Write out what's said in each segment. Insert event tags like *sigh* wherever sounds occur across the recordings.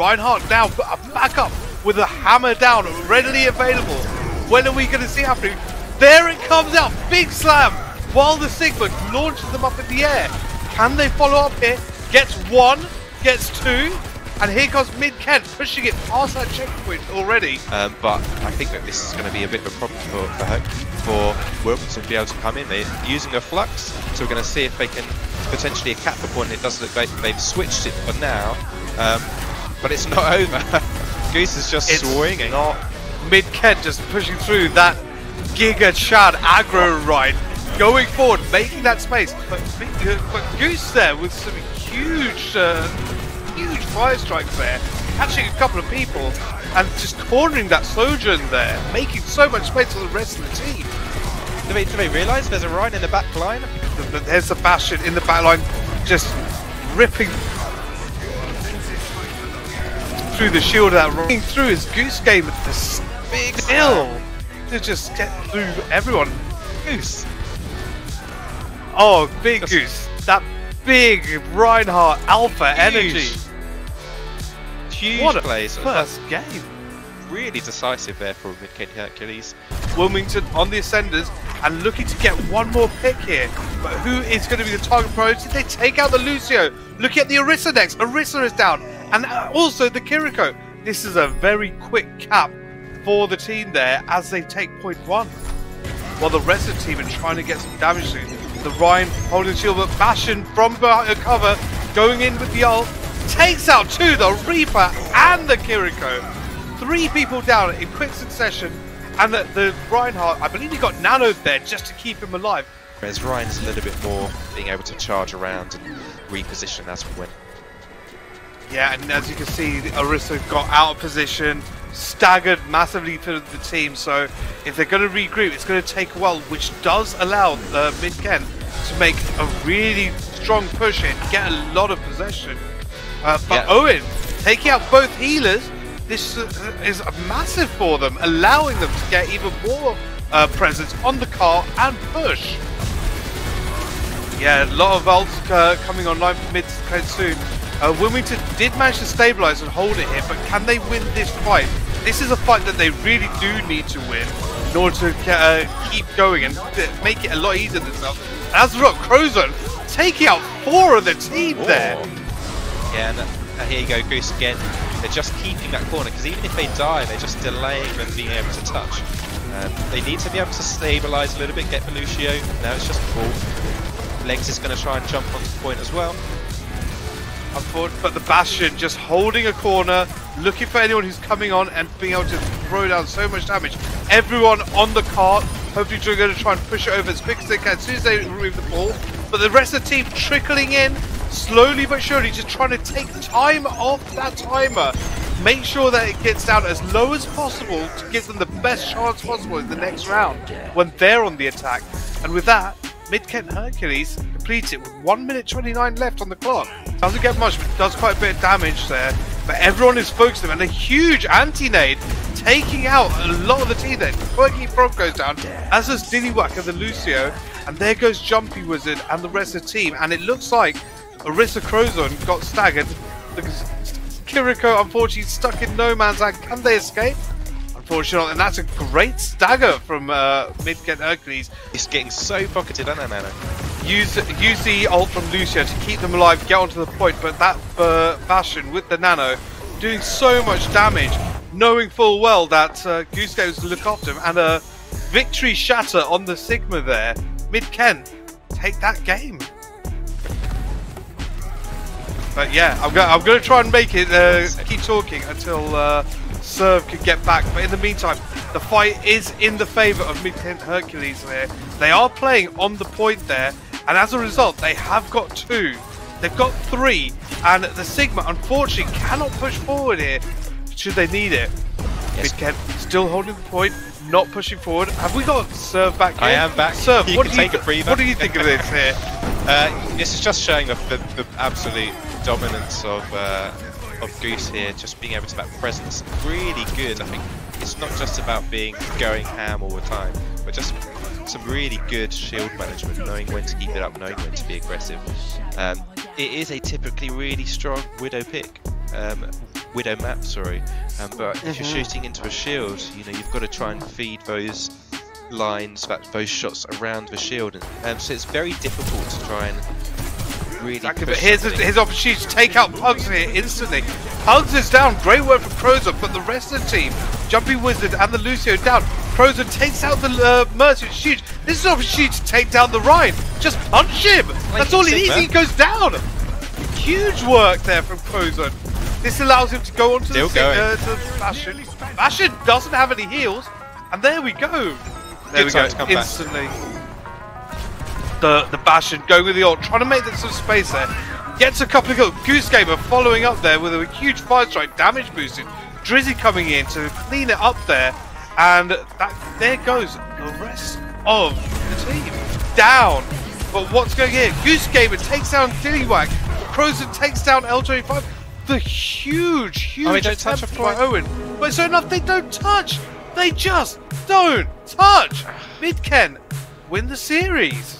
Reinhardt now back up with a hammer down, readily available. When are we going to see happening? There it comes out, big slam, while the Sigma launches them up in the air. Can they follow up here? Gets one, gets two, and here comes Mid Kent pushing it past that checkpoint already. Um, but I think that this is going to be a bit of a problem for for, Hope, for Wilmington to be able to come in. They're using a flux, so we're going to see if they can potentially a cap the point. It does look like they've switched it for now, um, but it's not over. *laughs* Goose is just It's swinging. not Mid Kent just pushing through that Giga Chad aggro ride, going forward, making that space. But, but Goose there with some huge, uh, huge fire strikes there, catching a couple of people and just cornering that Sojourn there, making so much space for the rest of the team. Do they, do they realise there's a Rein in the back line? The- the- There's Sebastian in the back line, just ripping through the shield that running through his goose game with this big hill to just get through everyone. Goose. Oh, big Just- goose. That big Reinhardt alpha energy. Huge What a plays. first game. Really decisive there for Mid-Kent Hercules. Wilmington on the ascenders and looking to get one more pick here. But who is going to be the target priority? They take out the Lucio. Look at the Orisa next. Orisa is down. And uh, also the Kiriko. This is a very quick cap for the team there as they take point one. While the rest of the team are trying to get some damage through. The Rein holding shield, but Bastion from behind cover, going in with the ult, takes out two, the Reaper and the Kiriko. Three people down in quick succession, and the, the Reinhardt, I believe he got nanoed there just to keep him alive. Whereas Rein's a little bit more being able to charge around and reposition as we went. Yeah, and as you can see, Orisa got out of position, staggered massively for the team. So if they're going to regroup, it's going to take a while, which does allow the mid Kent to make a really strong push in, get a lot of possession. Uh, but Yeah. Owen taking out both healers, this uh, is massive for them, allowing them to get even more uh, presence on the car and push. Yeah, a lot of ults uh, coming online for mid soon. Uh, Wilmington did manage to stabilize and hold it here, but can they win this fight? This is a fight that they really do need to win in order to uh, keep going and make it a lot easier themselves. As Rock Crozon taking out four of the team there. Yeah, and uh, here you go, Goose again. They're just keeping that corner because even if they die, they're just delaying them being able to touch. Um, they need to be able to stabilise a little bit, get Belucio. Now it's just ball. Legs is going to try and jump onto the point as well. But the Bastion just holding a corner, looking for anyone who's coming on and being able to throw down so much damage. Everyone on the cart, hopefully they're going to try and push it over as quick as they can as soon as they remove the ball. But the rest of the team trickling in, slowly but surely, just trying to take time off that timer. Make sure that it gets down as low as possible to give them the best chance possible in the next round when they're on the attack. And with that, Mid Kent Hercules completes it with 1 minute 29 left on the clock. Doesn't get much, but does quite a bit of damage there. But everyone is focused on him, and a huge anti-nade taking out a lot of the team there. Quirky Frog goes down, as does Diddy and the Lucio, and there goes Jumpy Wizard and the rest of the team. And it looks like Orisa Crozon got staggered because Kiriko unfortunately stuck in no man's land. Can they escape? And that's a great stagger from uh, Mid-Kent Hercules. It's getting so pocketed, aren't they, Nano? Use use the ult from Lucio to keep them alive, get onto the point, but that uh, Bastion with the nano doing so much damage, knowing full well that uh, Goose goes to look after him, and a victory shatter on the Sigma there. Mid Kent, take that game. But yeah, I'm going I'm going to try and make it uh, keep talking until uh, Serve can get back. But in the meantime, the fight is in the favour of Mid Kent Hercules here. They are playing on the point there, and as a result, they have got two. They've got three, and the Sigma unfortunately cannot push forward here should they need it. Yes. Mid Kent still holding the point, not pushing forward. Have we got Serve back here? I am back. Serve, You what can do you. What do you think of this here? *laughs* Uh, this is just showing the, the, the absolute dominance of uh, of Goose here, just being able to have presence. Really good. I think it's not just about being going ham all the time, but just some really good shield management, knowing when to keep it up, knowing when to be aggressive. Um, it is a typically really strong Widow pick. Um, Widow map, sorry. Um, but if you're Mhm. shooting into a shield, you know you've got to try and feed those lines, that those shots around the shield. Um, so it's very difficult to try and really. Exactly, but here's something. his opportunity to take out Pugs here instantly. Pugs is down, great work from Crozer, but the rest of the team, Jumpy Wizard and the Lucio down. Crozer takes out the uh, Mercy, it's huge. This is an opportunity to take down the Rein. Just punch him! That's all he needs, he goes down! Huge work there from Crozer. This allows him to go on to Still the, going. uh, to. Bastion doesn't have any heals, and there we go. There we go, come back. The the Bastion going with the ult, trying to make some space there. Gets a couple of kills. Goose Gamer following up there with a huge fire strike, damage boosting. Drizzy coming in to clean it up there, and that there goes the rest of the team down. But what's going here? Goose Gamer takes down Dillywhack. Crozen takes down L25. The huge, huge Oh, don't touch a by. Owen. But so enough, they don't touch. They just don't touch. Midken win the series.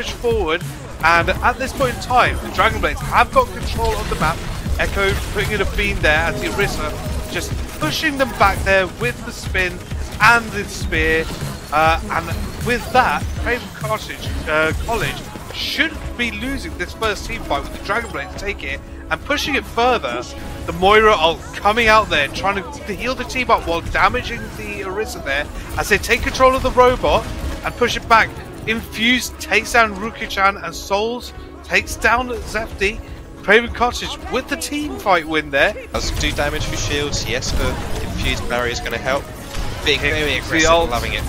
Push forward, and at this point in time, the Dragon Blades have got control of the map. Echo putting in a beam there as the Orisa just pushing them back there with the spin and the spear. Uh, and with that, Craven Carthage uh, College should be losing this first team fight with the Dragon Blades take it and pushing it further. The Moira are coming out there trying to, to heal the team up while damaging the Orisa there as they take control of the robot and push it back. Infused takes down Ruki-chan and Souls takes down Zefti. Craven Cottage with the team fight win there. Does do damage for shields. Yes, the infused barrier is going to help. Being very aggressive, loving it.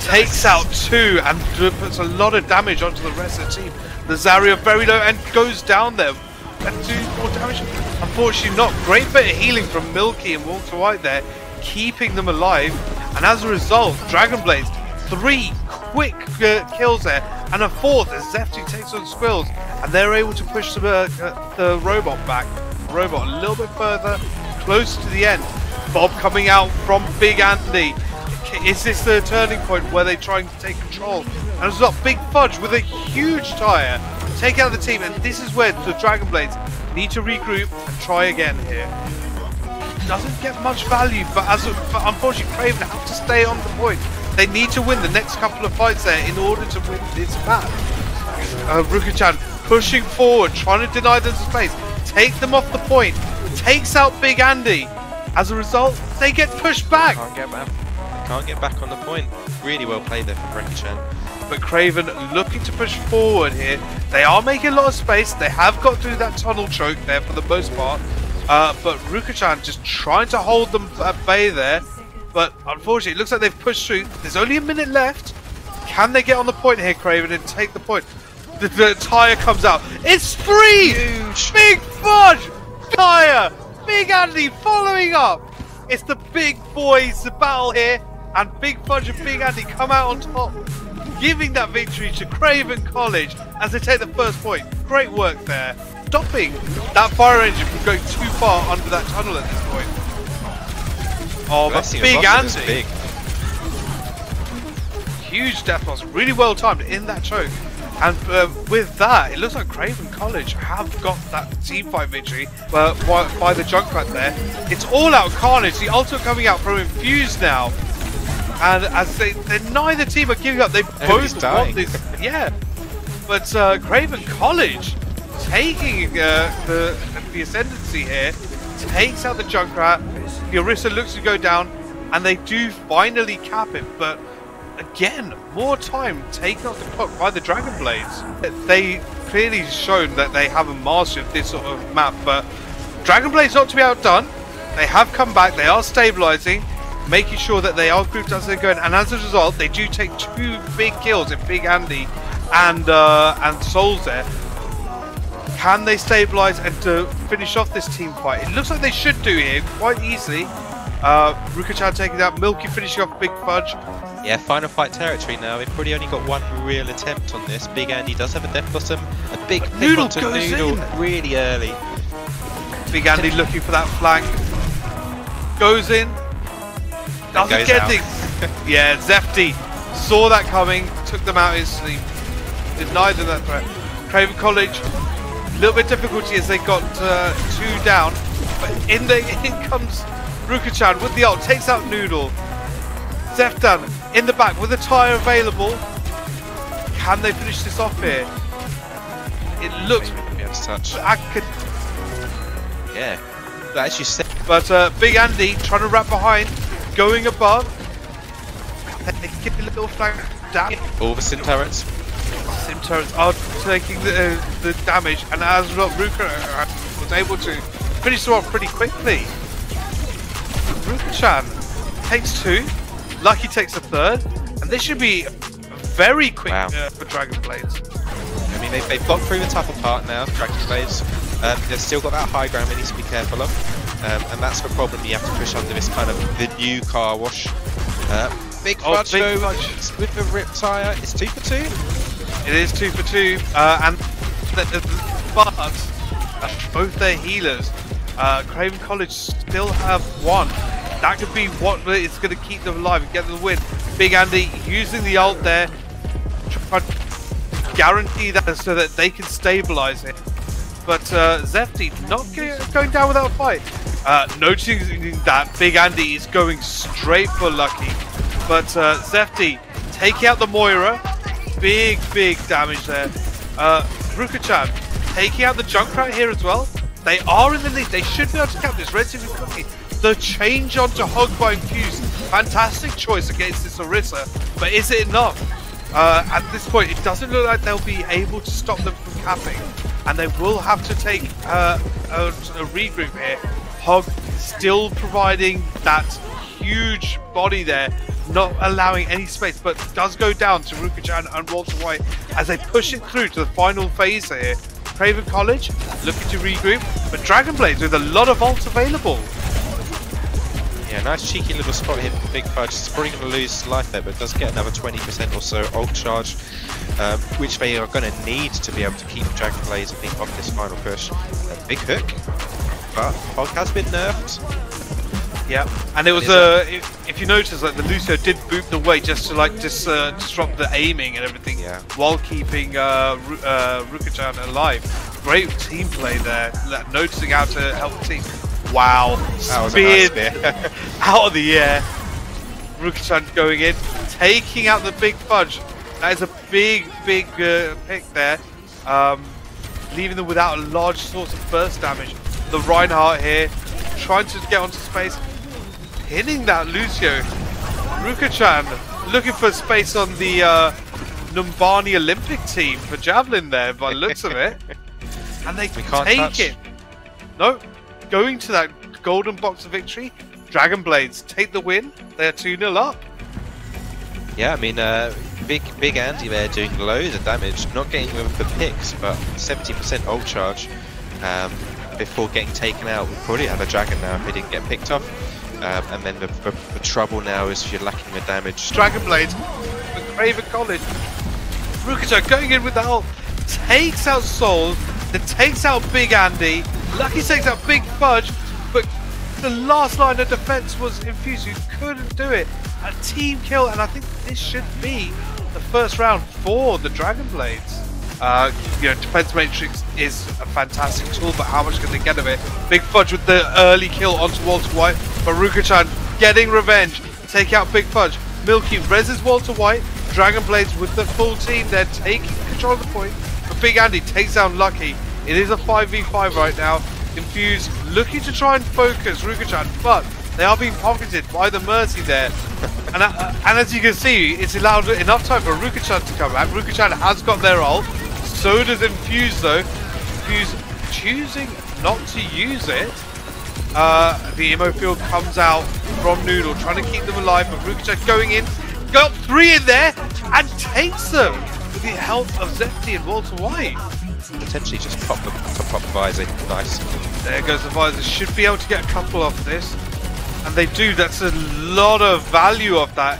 Takes out two and puts a lot of damage onto the rest of the team. The Zarya very low and goes down there and do more damage. Unfortunately, not great bit of healing from Milky and Walter White there, keeping them alive. And as a result, Dragon Blades three quick uh, kills there, and a fourth as Zefty takes on Squills, and they're able to push the, uh, the robot back. Robot a little bit further, close to the end. Bob coming out from Big Anthony. Is this the turning point where they're trying to take control? And a result, Big Fudge with a huge tire take out the team, and this is where the Dragon Blades need to regroup and try again here. Doesn't get much value, but as a, but unfortunately, Craven have to stay on the point. They need to win the next couple of fights there in order to win this match. Uh, Ruki-chan pushing forward, trying to deny them space, take them off the point, takes out Big Andy. As a result, they get pushed back. Can't get back. Can't get back on the point. Really well played there from Breckin But Craven looking to push forward here. They are making a lot of space. They have got through that tunnel choke there for the most part. Uh, but Ruka-chan just trying to hold them at bay there. But unfortunately, it looks like they've pushed through. There's only a minute left. Can they get on the point here, Craven, and take the point? The, the tire comes out. It's three! Huge. Big Fudge! Tire! Big Andy following up! It's the big boys, the battle here, and Big Fudge and Big Andy come out on top, giving that victory to Craven College as they take the first point. Great work there. Stopping that fire engine from going too far under that tunnel at this point. Oh, but Big Andy, big. huge death loss, really well timed in that choke. And uh, with that, it looks like Craven College have got that team fight victory uh, by, by the Junkrat there. It's all out carnage. The ultimate coming out from Infused now. And as they, they neither team are giving up, they Everybody's both dying. want this. Yeah. But uh, Craven College taking uh, the, the ascendancy here, takes out the Junkrat. The Orisa looks to go down, and they do finally cap it. But again, more time taken off the clock by the Dragon Blades. They clearly shown that they have a mastery of this sort of map, but Dragon Blades not to be outdone. They have come back, they are stabilizing, making sure that they are grouped as they're going, and as a result, they do take two big kills in Big Andy and uh, and Souls there. Can they stabilize and to finish off this team fight? It looks like they should do here quite easily. Uh, Ruka-chan taking out Milky, finishing off Big Fudge. Yeah, final fight territory now. We've probably only got one real attempt on this. Big Andy does have a death Blossom. A big pick Noodle goes Noodle in. really early. Big Andy looking for that flank. Goes in. Doesn't goes get things. *laughs* yeah, Zefty saw that coming, took them out instantly. denied them that threat. Craven College, little bit difficulty as they got uh, two down, but in the *laughs* in comes Ruka-chan with the ult, takes out Noodle. Zeftan in the back with a tire available. Can they finish this off here? It looks Maybe able to touch. acad- Yeah. That actually set But uh, Big Andy trying to wrap behind, going above. They get a little flank down. all the Sym turrets. Sym turrets are taking the, uh, the damage, and as well, Ruka uh, was able to finish them off pretty quickly. Ruka-chan takes two, Lucky takes a third, and this should be very quick Wow. uh, for Dragon Blades. I mean, they've, they've got through the tougher part now, Dragon Blades. Um, they've still got that high ground they need to be careful of. Um, and that's the problem you have to push under this kind of the new car wash. Uh, big Oh, fudge Big though, with the rip tyre. It's two for two. It is two for two, uh, and but uh, both their healers, uh, Craven College still have one. That could be what is going to keep them alive and get them the win. Big Andy using the ult there, try to guarantee that so that they can stabilize it. But uh, Zefty not get, going down without a fight. Uh, noticing that Big Andy is going straight for Lucky, but uh, Zefty taking out the Moira, big big damage there. Uh, Ruka-chan taking out the Junkrat here as well. They are in the lead. They should be able to cap this relatively quickly. The change onto Hog by Infuse, fantastic choice against this Orisa, but is it enough? Uh, at this point, it doesn't look like they'll be able to stop them from capping, and they will have to take uh, a, a regroup here. Hog still providing that huge body there, not allowing any space, but does go down to Ruka-chan and Walter White as they push it through to the final phase here. Craven College looking to regroup, but Dragon Blades with a lot of ults available. Yeah, nice cheeky little spot here for Big Fudge. It's probably going to lose life there, but does get another 20% or so ult charge, um, which they are going to need to be able to keep Dragon Blades, I think, off this final push. A big hook, but Hog has been nerfed. Yeah, and it was is uh, if, if you notice, like the Lucio did boot the way just to like dis, uh, disrupt the aiming and everything, Yeah. while keeping uh, Ru- uh, Ruka-chan alive. Great team play there, noticing how to help the team. Wow, That nice spear. *laughs* out of the air. Ruka-chan going in, taking out the big fudge. That is a big, big uh, pick there, um, leaving them without a large source of burst damage. The Reinhardt here, trying to get onto space, hitting that Lucio. Ruka-chan looking for space on the uh, Numbani Olympic team for Javelin there, by the looks of it. *laughs* And they We can't take touch. it. No, going to that golden box of victory. Dragon Blades take the win. They're 2 0 up. Yeah, I mean, uh, big big Andy there doing loads of damage, not getting with the picks, but 70% ult charge um, before getting taken out. We'll probably have a dragon now if he didn't get picked off. Um, and then the, the, the trouble now is you're lacking the damage. Dragon Blades, the Craven College. Rukato going in with the ult, takes out Soul, then takes out Big Andy. Lucky takes out Big Fudge, but the last line of defense was Infused, who couldn't do it. A team kill, and I think this should be the first round for the Dragon Blades. Uh, you know, defense matrix is a fantastic tool, but how much can they get of it? Big Fudge with the early kill onto Walter White, but Ruka-chan getting revenge, take out Big Fudge. Milky reses Walter White, Dragon Blades with the full team, they're taking control of the point, but Big Andy takes down Lucky. It is a 5v5 right now. Infuse looking to try and focus Ruka-chan, but they are being pocketed by the Mercy there. *laughs* and, uh, and as you can see, it's allowed enough time for Ruka-chan to come back. Ruka-chan has got their ult. So does Infuse though. Infuse choosing not to use it. Uh, the ammo field comes out from Noodle, trying to keep them alive, but Ruka-chan going in. Got three in there and takes them with the help of Zefty and Walter White. Potentially just pop the, pop the visor. Nice. There goes the visor. Should be able to get a couple off this. And they do. That's a lot of value off that.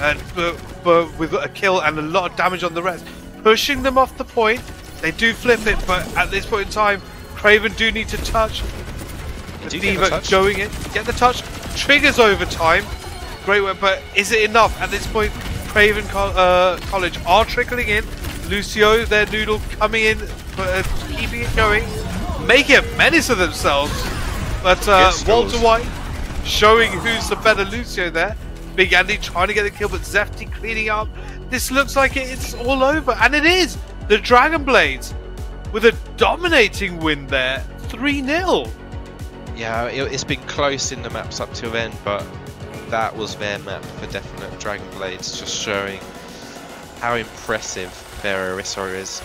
And but, but with a kill and a lot of damage on the rest. Pushing them off the point. They do flip it, but at this point in time, Craven do need to touch. The do get D.Va going in. Get the touch. Triggers overtime. Great work, but is it enough? At this point, Craven Co- uh, College are trickling in. Lucio, their noodle, coming in, uh, keeping it going, making a menace of themselves. But uh, Walter. White showing who's the better Lucio there. Big Andy trying to get the kill, but Zefty cleaning up. This looks like it's all over, and it is. The Dragon Blades with a dominating win there, 3 0. Yeah, it, it's been close in the maps up till then, but that was their map for definite. Dragon Blades just showing how impressive their Orisa is.